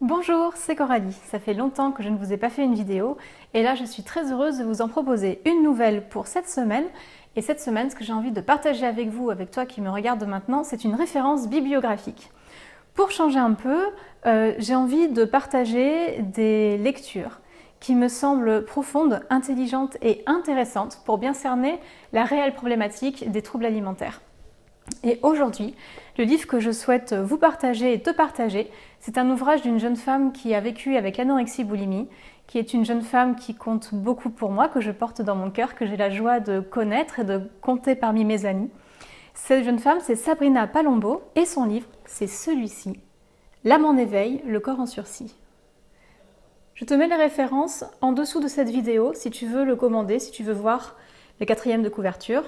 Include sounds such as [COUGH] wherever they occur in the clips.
Bonjour, c'est Coralie. Ça fait longtemps que je ne vous ai pas fait une vidéo et là je suis très heureuse de vous en proposer une nouvelle pour cette semaine. Et cette semaine, ce que j'ai envie de partager avec vous, avec toi qui me regarde maintenant, c'est une référence bibliographique. Pour changer un peu, euh, j'ai envie de partager des lectures qui me semblent profondes, intelligentes et intéressantes pour bien cerner la réelle problématique des troubles alimentaires. Et aujourd'hui, le livre que je souhaite vous partager et te partager, c'est un ouvrage d'une jeune femme qui a vécu avec l'anorexie boulimie, qui est une jeune femme qui compte beaucoup pour moi, que je porte dans mon cœur, que j'ai la joie de connaître et de compter parmi mes amis. Cette jeune femme, c'est Sabrina Palombo et son livre, c'est celui-ci, L'âme en éveil, le corps en sursis. Je te mets les références en dessous de cette vidéo si tu veux le commander, si tu veux voir le quatrième de couverture.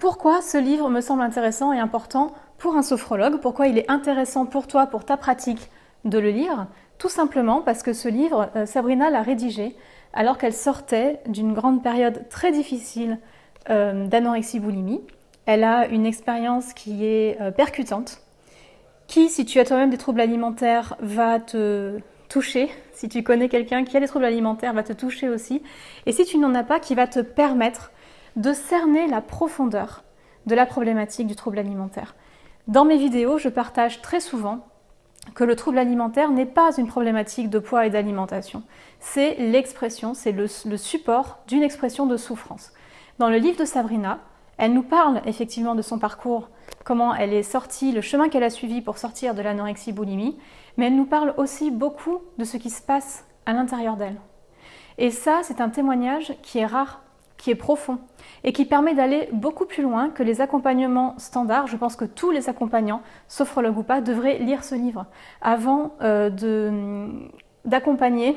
Pourquoi ce livre me semble intéressant et important pour un sophrologue? Pourquoi il est intéressant pour toi, pour ta pratique de le lire? Tout simplement parce que ce livre, euh, Sabrina l'a rédigé alors qu'elle sortait d'une grande période très difficile euh, d'anorexie-boulimie. Elle a une expérience qui est euh, percutante, qui, si tu as toi-même des troubles alimentaires, va te toucher. Si tu connais quelqu'un qui a des troubles alimentaires, va te toucher aussi. Et si tu n'en as pas, qui va te permettre de cerner la profondeur de la problématique du trouble alimentaire. Dans mes vidéos, je partage très souvent que le trouble alimentaire n'est pas une problématique de poids et d'alimentation. C'est l'expression, c'est le, support d'une expression de souffrance. Dans le livre de Sabrina, elle nous parle effectivement de son parcours, comment elle est sortie, le chemin qu'elle a suivi pour sortir de l'anorexie boulimie, mais elle nous parle aussi beaucoup de ce qui se passe à l'intérieur d'elle. Et ça, c'est un témoignage qui est rare qui est profond et qui permet d'aller beaucoup plus loin que les accompagnements standards. Je pense que tous les accompagnants, sophrologues ou pas, devraient lire ce livre avant euh, d'accompagner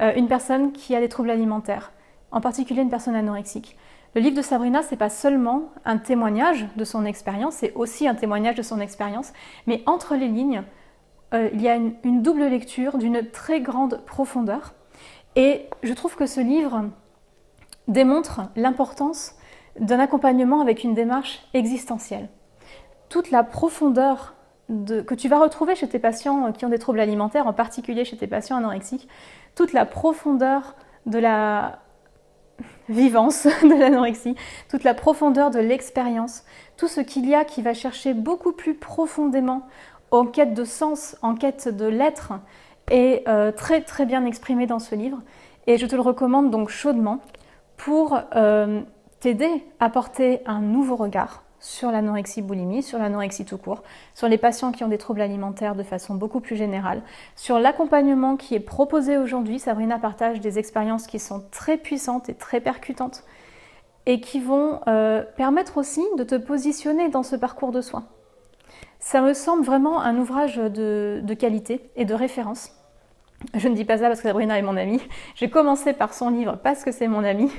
euh, une personne qui a des troubles alimentaires, en particulier une personne anorexique. Le livre de Sabrina, c'est pas seulement un témoignage de son expérience, c'est aussi un témoignage de son expérience, mais entre les lignes, euh, il y a une double lecture d'une très grande profondeur. Et je trouve que ce livre, démontre l'importance d'un accompagnement avec une démarche existentielle. Toute la profondeur que tu vas retrouver chez tes patients qui ont des troubles alimentaires, en particulier chez tes patients anorexiques, toute la profondeur de la vivance [LAUGHS] de l'anorexie, toute la profondeur de l'expérience, tout ce qu'il y a qui va chercher beaucoup plus profondément en quête de sens, en quête de l'être, est euh, très très bien exprimé dans ce livre. Et je te le recommande donc chaudement pour euh, t'aider à porter un nouveau regard sur l'anorexie boulimie, sur l'anorexie tout court, sur les patients qui ont des troubles alimentaires de façon beaucoup plus générale, sur l'accompagnement qui est proposé aujourd'hui. Sabrina partage des expériences qui sont très puissantes et très percutantes et qui vont euh, permettre aussi de te positionner dans ce parcours de soins. Ça me semble vraiment un ouvrage de qualité et de référence je ne dis pas ça parce que Sabrina est mon amie. J'ai commencé par son livre parce que c'est mon amie.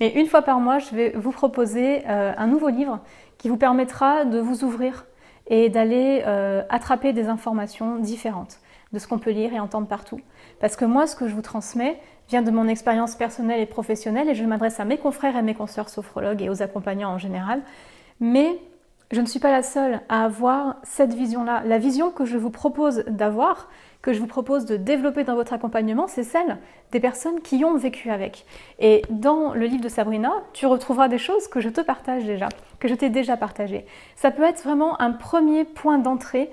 Mais une fois par mois, je vais vous proposer euh, un nouveau livre qui vous permettra de vous ouvrir et d'aller euh, attraper des informations différentes de ce qu'on peut lire et entendre partout. Parce que moi, ce que je vous transmets vient de mon expérience personnelle et professionnelle et je m'adresse à mes confrères et mes consoeurs sophrologues et aux accompagnants en général. Mais je ne suis pas la seule à avoir cette vision-là. La vision que je vous propose d'avoir, que je vous propose de développer dans votre accompagnement, c'est celle des personnes qui ont vécu avec. Et dans le livre de Sabrina, tu retrouveras des choses que je te partage déjà, que je t'ai déjà partagées. Ça peut être vraiment un premier point d'entrée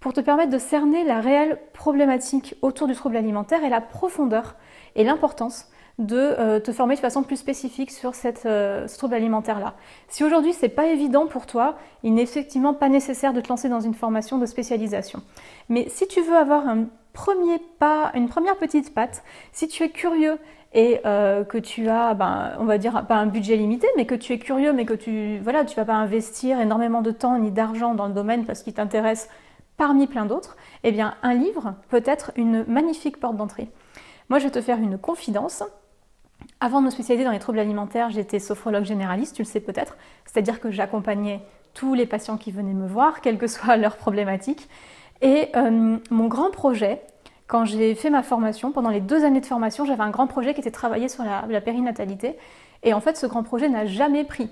pour te permettre de cerner la réelle problématique autour du trouble alimentaire et la profondeur et l'importance de euh, te former de façon plus spécifique sur cette, euh, ce trouble alimentaire-là. Si aujourd'hui c'est pas évident pour toi, il n'est effectivement pas nécessaire de te lancer dans une formation de spécialisation. Mais si tu veux avoir un premier pas, une première petite patte, si tu es curieux et euh, que tu as, ben, on va dire, pas un budget limité, mais que tu es curieux, mais que tu, voilà, tu vas pas investir énormément de temps ni d'argent dans le domaine parce qu'il t'intéresse parmi plein d'autres, eh bien, un livre peut être une magnifique porte d'entrée. Moi, je vais te faire une confidence. Avant de me spécialiser dans les troubles alimentaires, j'étais sophrologue généraliste, tu le sais peut-être, c'est-à-dire que j'accompagnais tous les patients qui venaient me voir, quelles que soient [LAUGHS] leurs problématiques. Et euh, mon grand projet, quand j'ai fait ma formation, pendant les deux années de formation, j'avais un grand projet qui était travailler sur la, la périnatalité. Et en fait, ce grand projet n'a jamais pris.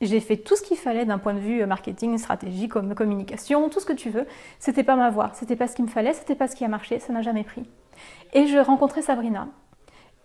J'ai fait tout ce qu'il fallait d'un point de vue marketing, stratégie, communication, tout ce que tu veux. C'était pas ma voie, c'était pas ce qu'il me fallait, c'était pas ce qui a marché, ça n'a jamais pris. Et je rencontrais Sabrina.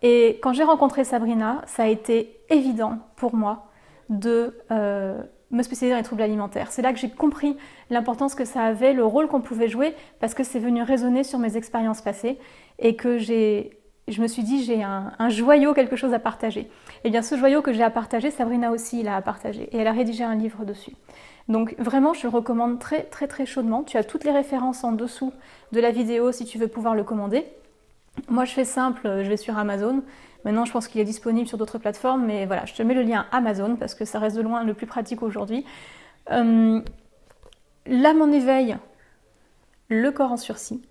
Et quand j'ai rencontré Sabrina, ça a été évident pour moi de euh, me spécialiser dans les troubles alimentaires. C'est là que j'ai compris l'importance que ça avait, le rôle qu'on pouvait jouer, parce que c'est venu résonner sur mes expériences passées et que j'ai je me suis dit j'ai un, joyau, quelque chose à partager. Et eh bien ce joyau que j'ai à partager, Sabrina aussi l'a à partager et elle a rédigé un livre dessus. Donc vraiment je le recommande très très très chaudement. Tu as toutes les références en dessous de la vidéo si tu veux pouvoir le commander. Moi je fais simple, je vais sur Amazon. Maintenant je pense qu'il est disponible sur d'autres plateformes, mais voilà, je te mets le lien Amazon parce que ça reste de loin le plus pratique aujourd'hui. Euh, L'âme en éveil, le corps en sursis,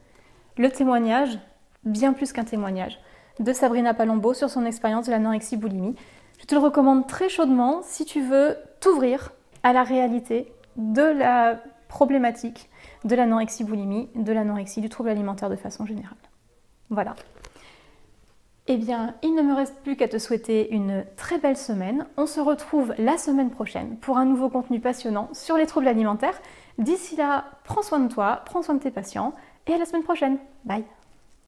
le témoignage, bien plus qu'un témoignage de Sabrina Palombo sur son expérience de l'anorexie boulimie. Je te le recommande très chaudement si tu veux t'ouvrir à la réalité de la problématique de l'anorexie boulimie, de l'anorexie, du trouble alimentaire de façon générale. Voilà. Eh bien, il ne me reste plus qu'à te souhaiter une très belle semaine. On se retrouve la semaine prochaine pour un nouveau contenu passionnant sur les troubles alimentaires. D'ici là, prends soin de toi, prends soin de tes patients et à la semaine prochaine. Bye